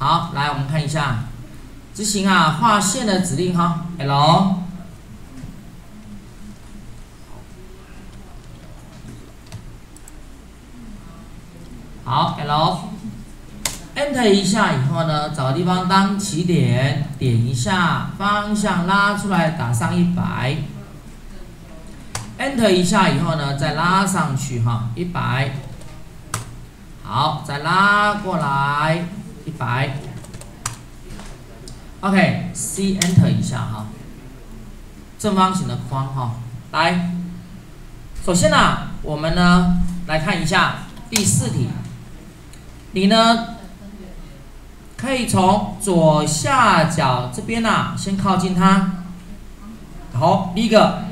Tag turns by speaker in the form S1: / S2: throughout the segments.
S1: 好，来我们看一下，执行啊划线的指令哈，L。好，L，Enter 一下以后呢，找个地方当起点，点一下，方向拉出来，打上一百。Enter 一下以后呢，再拉上去哈，一百。好，再拉过来，一百。OK，C Enter 一下哈，正方形的框哈，来，首先呢，我们呢来看一下第四题。你呢，可以从左下角这边呐，先靠近它。好，第一个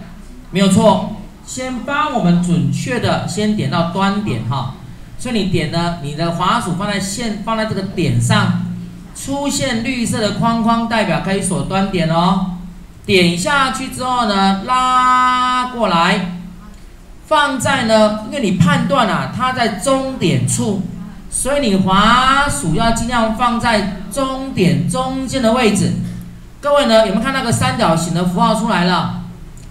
S1: 没有错，先帮我们准确的先点到端点哈。所以你点呢，你的滑鼠放在线，放在这个点上，出现绿色的框框，代表可以锁端点哦。点下去之后呢，拉过来，放在呢，因为你判断啊，它在终点处。所以你滑鼠要尽量放在终点中间的位置。各位呢，有没有看那个三角形的符号出来了？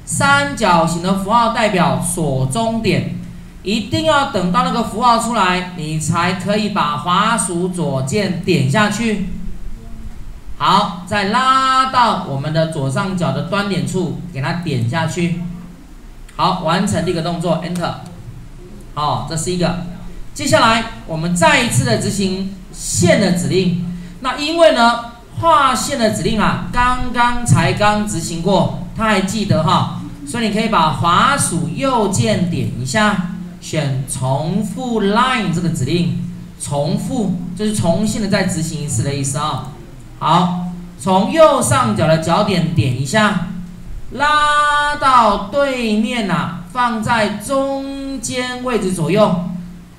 S1: 三角形的符号代表锁终点，一定要等到那个符号出来，你才可以把滑鼠左键点下去。好，再拉到我们的左上角的端点处，给它点下去。好，完成这个动作，Enter。好，这是一个。接下来，我们再一次的执行线的指令。那因为呢，画线的指令啊，刚刚才刚执行过，他还记得哈，所以你可以把滑鼠右键点一下，选重复 line 这个指令，重复就是重新的再执行一次的意思啊。好，从右上角的角点点一下，拉到对面呐，放在中间位置左右。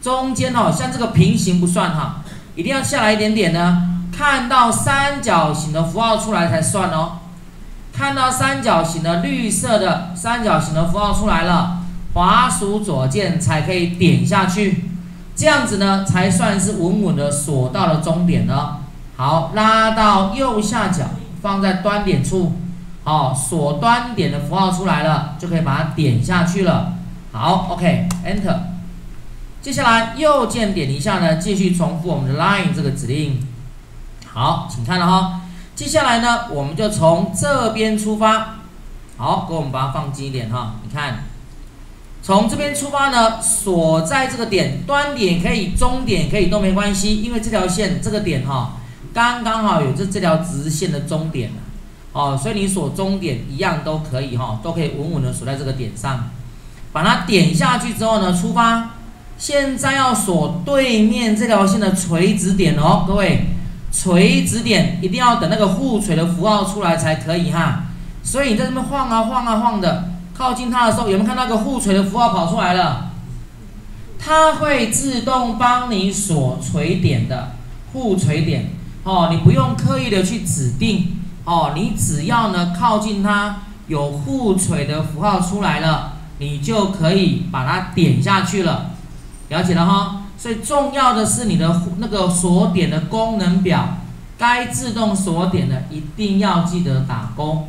S1: 中间哦，像这个平行不算哈，一定要下来一点点呢。看到三角形的符号出来才算哦。看到三角形的绿色的三角形的符号出来了，滑鼠左键才可以点下去，这样子呢才算是稳稳的锁到了终点呢。好，拉到右下角，放在端点处，好，锁端点的符号出来了，就可以把它点下去了。好，OK，Enter。接下来右键点一下呢，继续重复我们的 line 这个指令。好，请看了哈。接下来呢，我们就从这边出发。好，给我们把它放近一点哈。你看，从这边出发呢，锁在这个点，端点可以，终点可以都没关系，因为这条线这个点哈，刚刚好有这这条直线的终点哦，所以你锁终点一样都可以哈，都可以稳稳的锁在这个点上。把它点下去之后呢，出发。现在要锁对面这条线的垂直点哦，各位，垂直点一定要等那个互垂的符号出来才可以哈。所以你在这边晃啊晃啊晃的，靠近它的时候，有没有看到个互锤的符号跑出来了？它会自动帮你锁锤点的互锤点哦，你不用刻意的去指定哦，你只要呢靠近它有互锤的符号出来了，你就可以把它点下去了。了解了哈，所以重要的是你的那个锁点的功能表，该自动锁点的一定要记得打勾，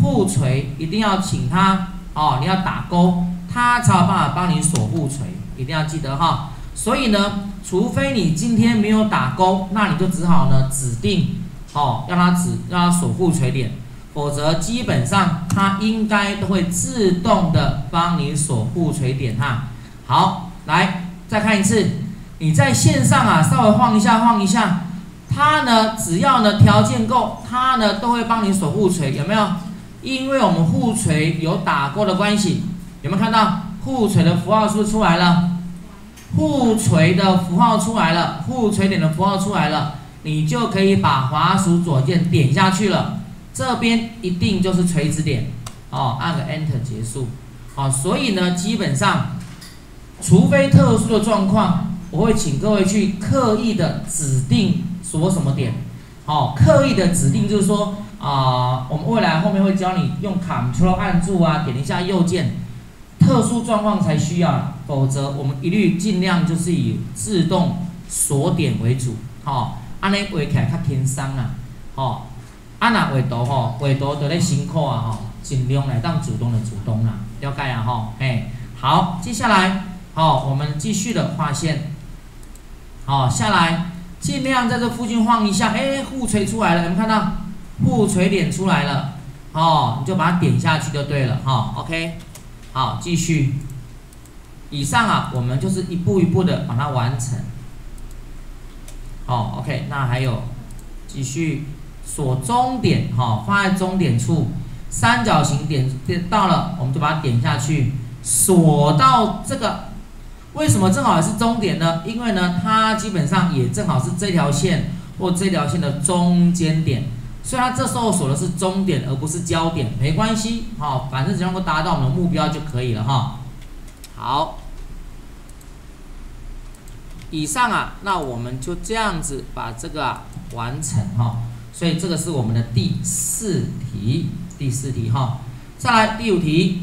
S1: 互锤一定要请他哦，你要打勾，他才有办法帮你锁护锤，一定要记得哈。所以呢，除非你今天没有打勾，那你就只好呢指定哦，让他指让他锁护锤点，否则基本上它应该都会自动的帮你锁护锤点哈。好，来。再看一次，你在线上啊，稍微晃一下，晃一下，它呢，只要呢条件够，它呢都会帮你锁护锤，有没有？因为我们互锤有打过的关系，有没有看到互锤的符号是不是出来了？互锤的符号出来了，互锤点的符号出来了，你就可以把滑鼠左键点下去了，这边一定就是垂直点，哦，按个 Enter 结束，好，所以呢，基本上。除非特殊的状况，我会请各位去刻意的指定锁什么点，好，刻意的指定就是说啊，我们未来后面会教你用 Ctrl 按住啊，点一下右键，特殊状况才需要，否则我们一律尽量就是以自动锁点为主，好，安尼画起来较轻松啦，吼。啊，那画图吼，画图就咧辛苦啊吼，尽量来当主动的主动啦，了解啊吼，嘿，好，接下来，好，我们继续的画线，好，下来，尽量在这附近晃一下，哎，互锤出来了，有没有看到？互锤点出来了，哦，你就把它点下去就对了，哈，OK，好，继续，以上啊，我们就是一步一步的把它完成，好，OK，那还有，继续。锁终点，哈，放在终点处，三角形点点到了，我们就把它点下去，锁到这个。为什么正好是终点呢？因为呢，它基本上也正好是这条线或这条线的中间点，虽然这时候锁的是终点而不是焦点，没关系，哈，反正只要能够达到我们的目标就可以了，哈。好，以上啊，那我们就这样子把这个啊完成，哈。所以这个是我们的第四题，第四题哈，再来第五题，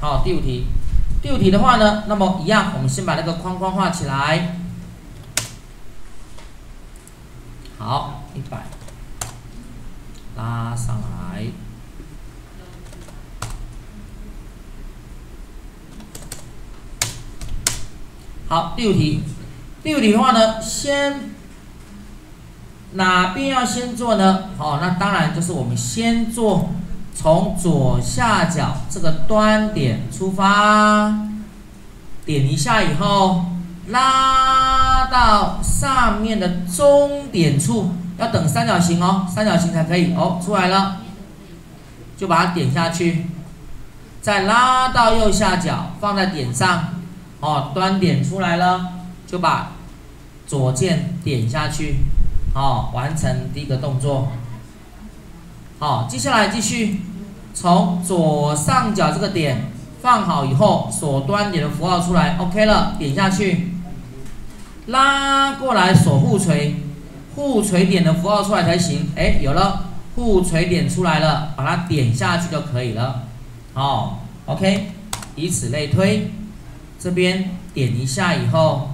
S1: 好，第五题，第五题的话呢，那么一样，我们先把那个框框画起来，好，一百，拉上来，好，第五题，第五题的话呢，先。哪边要先做呢？好，那当然就是我们先做从左下角这个端点出发，点一下以后，拉到上面的终点处，要等三角形哦，三角形才可以。哦，出来了，就把它点下去，再拉到右下角，放在点上，哦，端点出来了，就把左键点下去。好，完成第一个动作。好，接下来继续从左上角这个点放好以后，锁端点的符号出来，OK 了，点下去，拉过来锁互锤，互锤点的符号出来才行。哎，有了，互锤点出来了，把它点下去就可以了。好，OK，以此类推，这边点一下以后，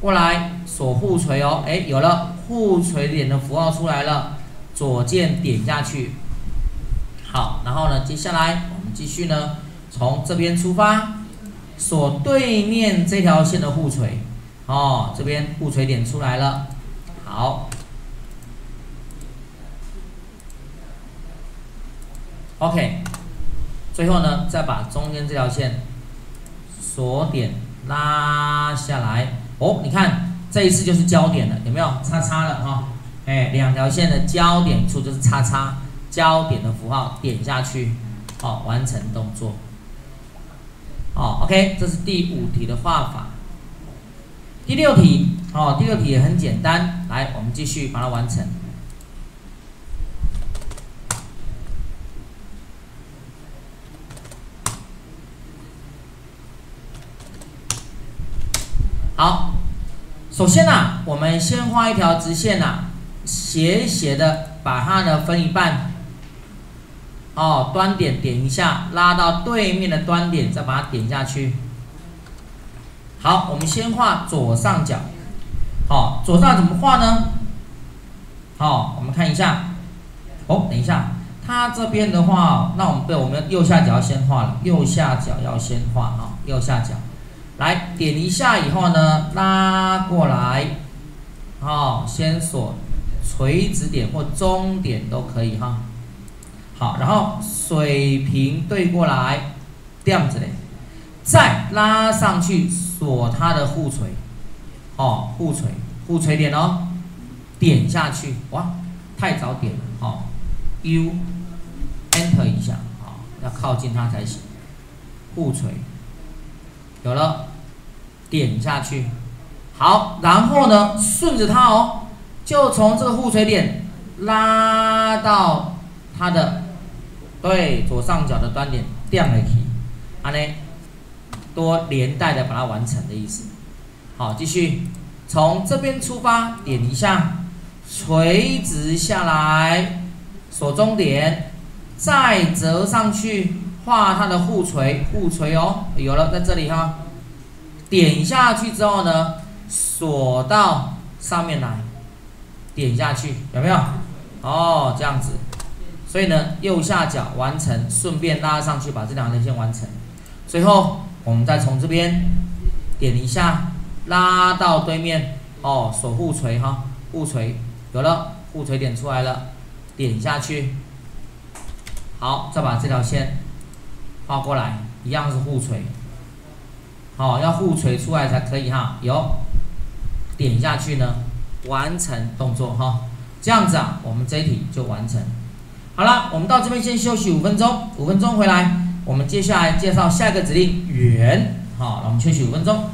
S1: 过来锁互锤哦，哎，有了。互锤点的符号出来了，左键点下去。好，然后呢，接下来我们继续呢，从这边出发，锁对面这条线的互锤。哦，这边互锤点出来了。好，OK。最后呢，再把中间这条线锁点拉下来。哦，你看。这一次就是焦点了，有没有？叉叉了哈，哎，两条线的交点处就是叉叉，交点的符号点下去，好，完成动作。好，OK，这是第五题的画法。第六题，哦，第六题也很简单，来，我们继续把它完成。好。首先呢，我们先画一条直线呐，斜斜的把它呢分一半，哦，端点点一下，拉到对面的端点，再把它点下去。好，我们先画左上角，好，左上怎么画呢？好，我们看一下，哦，等一下，它这边的话，那我们对，我们右下角要先画了，右下角要先画啊，右下角。来点一下以后呢，拉过来，好，先锁垂直点或中点都可以哈。好，然后水平对过来，这样子嘞，再拉上去锁它的互锤，哦，互锤，互锤点哦，点下去，哇，太早点了，好，U Enter 一下，好，要靠近它才行，互锤。有了，点下去，好，然后呢，顺着它哦，就从这个互锤点拉到它的对左上角的端点，这样来提，啊呢，多连带的把它完成的意思。好，继续从这边出发，点一下，垂直下来，锁终点，再折上去。画它的互锤，互锤哦，有了，在这里哈，点下去之后呢，锁到上面来，点下去，有没有？哦，这样子。所以呢，右下角完成，顺便拉上去，把这两条线完成。最后，我们再从这边点一下，拉到对面。哦，锁护锤哈，护锤有了，护锤点出来了，点下去。好，再把这条线画过来，一样是护锤。好，要护锤出来才可以哈。有，点下去呢，完成动作哈。这样子啊，我们这一题就完成。好了，我们到这边先休息五分钟，五分钟回来，我们接下来介绍下一个指令圆。好，那我们休息五分钟。